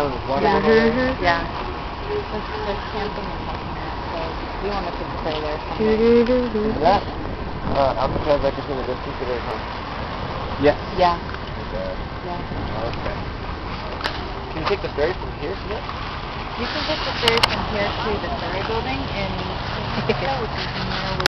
around water. Yeah. and all. Mhm. Yeah. There's, there's camping and something there, so we want to mm-hmm. uh, take put stay there someday. Is that uh, surprised I can see the distance of it, huh? Yes. Yeah, Okay. yeah. Okay. Can you take the ferry from here to that? You can take the ferry from here to the ferry building in San Francisco, which is near